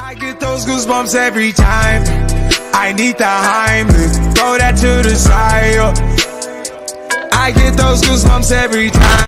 I get those goosebumps every time. I need the Heimlich, throw that to the side. I get those goosebumps every time.